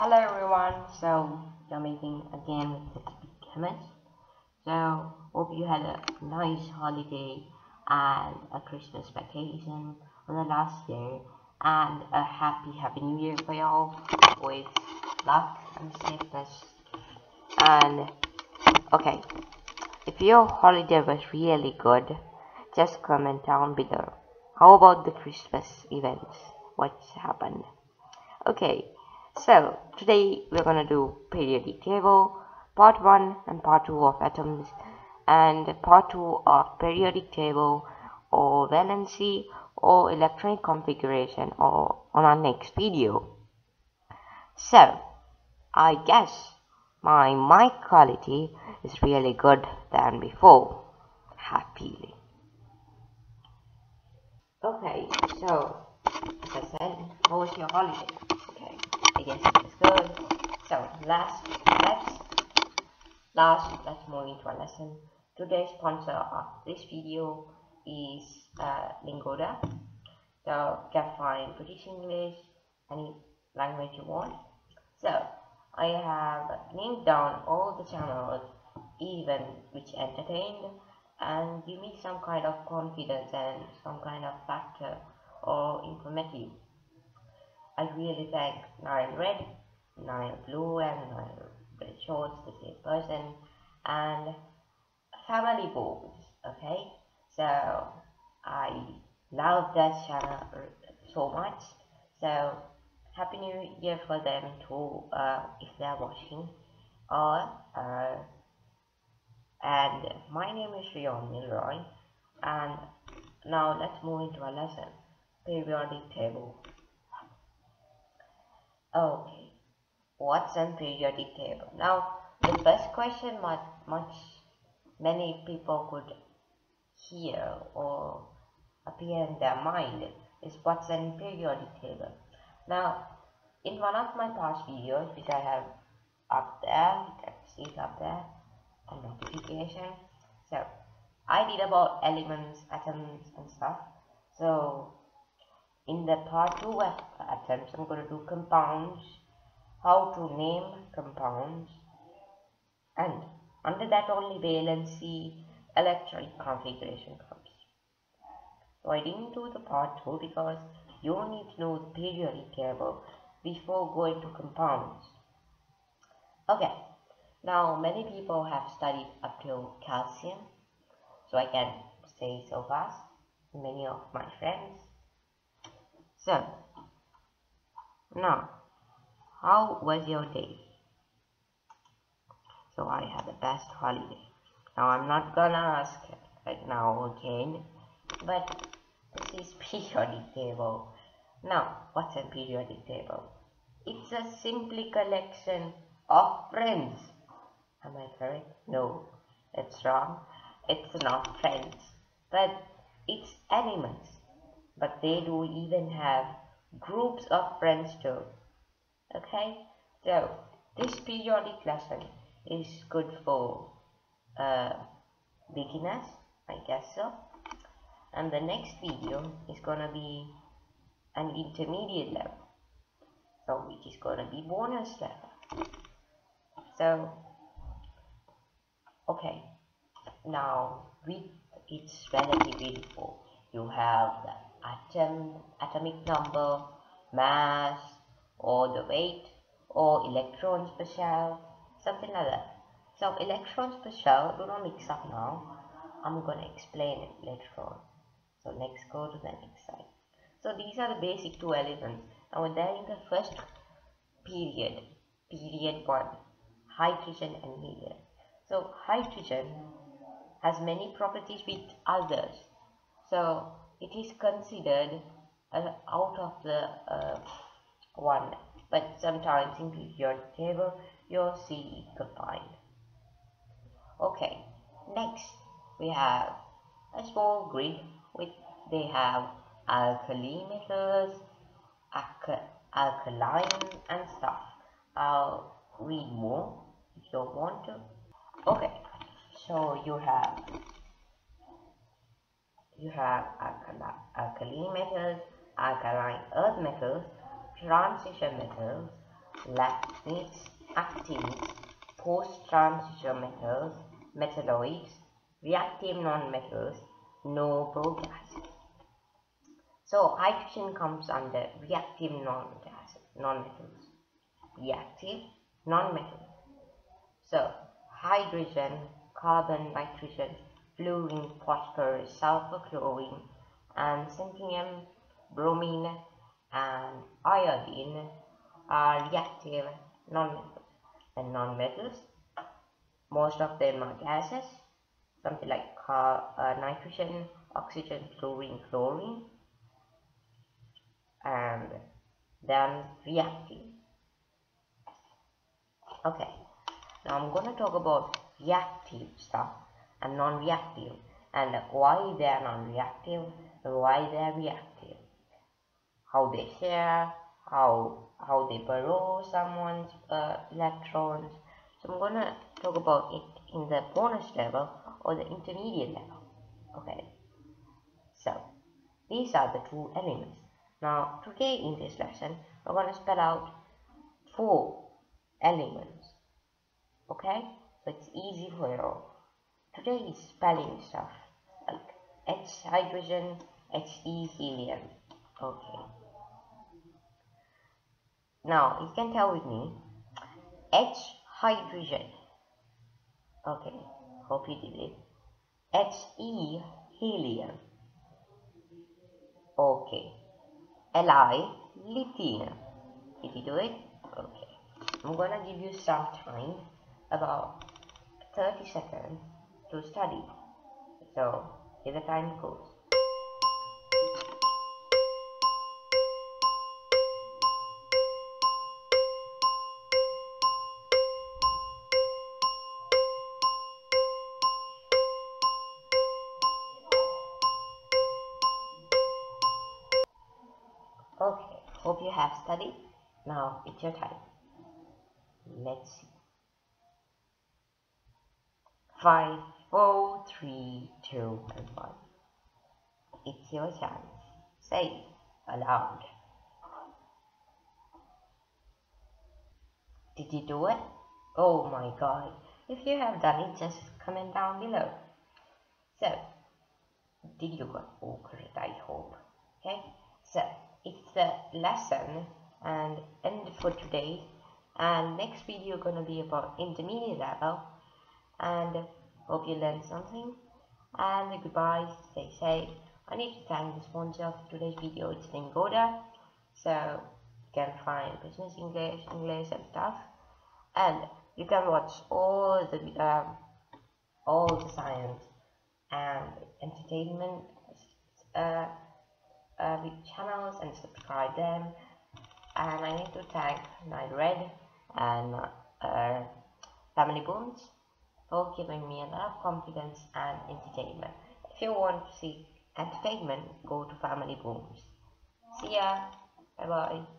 Hello everyone, so you're meeting again with the Chemist. So hope you had a nice holiday and a Christmas vacation on the last year and a happy happy new year for y'all with luck and safeness and okay if your holiday was really good just comment down below. How about the Christmas events? What's happened? Okay so today we're gonna do periodic table part 1 and part 2 of atoms and part 2 of periodic table or valency or electronic configuration or on our next video. So I guess my mic quality is really good than before. Happily okay so as I said how was your holiday okay I guess it good so last let's last let's move into a lesson. Today's sponsor of this video is uh, Lingoda. So you can find British English any language you want. So I have named down all the channels even which entertained and give me some kind of confidence and some kind of factor or informative. I really thank NileRed, Nine Blue and Nine Red Shorts, the same person, and Family Booms, okay? So I love that channel so much. So happy new year for them too uh, if they're watching or uh, and my name is Rion Milroy and now let's move into a lesson periodic table okay. What's an periodic table? Now the first question much much many people could hear or appear in their mind is what's an periodic table. Now in one of my past videos which I have up there you can see it up there a notification. So I did about elements atoms and stuff. So in the part 2 of atoms I'm going to do compounds how to name compounds and under that only valency electronic configuration comes so I didn't do the part 2 because you need to know the periodic table before going to compounds. Okay, now many people have studied up to calcium, so I can say so fast, many of my friends. So, now, how was your day? So I had the best holiday. Now I'm not gonna ask right now again, but this is periodic table. Now, what's a periodic table? It's a simply collection of friends. Am I correct? No, it's wrong. It's not friends, but it's animals. But they do even have groups of friends too. Okay, so this periodic lesson is good for uh, beginners, I guess so. And the next video is gonna be an intermediate level so which is to be bonus level so okay now with its relativity info you have the atom atomic number mass or the weight or electrons per shell something like that so electrons per shell do not mix up now i'm going to explain it later on so let's go to the next slide so these are the basic two elements. Now there in the first period, period one, hydrogen and helium. So hydrogen has many properties with others. So it is considered uh, out of the uh, one, but sometimes in periodic table you'll see combined. Okay, next we have a small grid with they have alkali metals, alkaline and stuff. I'll read more if you want to. Okay, so you have you have alkali, alkali metals, alkaline earth metals, transition metals, lactates, actins, post-transition metals, metalloids, reactive nonmetals, noble gases. So hydrogen comes under reactive non-gas, non-metals. Reactive non-metals. So hydrogen, carbon, nitrogen, fluorine, phosphorus, sulfur, chlorine, and xanthium, bromine, and iodine are reactive nonmetals. And nonmetals, most of them are gases, something like car, uh, nitrogen, oxygen, chlorine, chlorine, and then reactive. Okay, now I'm going to talk about reactive stuff and non-reactive and why they are non-reactive why they are reactive. How they share, how how they borrow someone's uh, electrons. So I'm gonna talk about it in the bonus level or the intermediate level. Okay. So these are the two elements. Now today in this lesson we're gonna spell out four elements. Okay? So it's easy for you all. Is spelling stuff like H hydrogen, He helium. Okay. Now you can tell with me H hydrogen. Okay, hope you did it. He helium. Okay. Li lithium. Did you do it? Okay. I'm gonna give you some time, about 30 seconds to study. So here the time goes. Okay, hope you have studied. Now it's your time. Let's see. Five, four, three, two, and one. It's your chance. Say aloud. Did you do it? Oh my god. If you have done it, just comment down below. So, did you got all correct, I hope. Okay? So, it's the lesson and end for today. And next video gonna be about intermediate level and hope you learned something. And goodbye stay safe. I need to thank the sponsor of today's video. It's Lingoda so you can find business English English and stuff. And you can watch all the um, all the science and entertainment uh, uh, channels and subscribe them. And I need to thank NileRed and uh, Family Booms for giving me a lot of confidence and entertainment. If you want to see entertainment, go to Family Booms. See ya. Bye bye.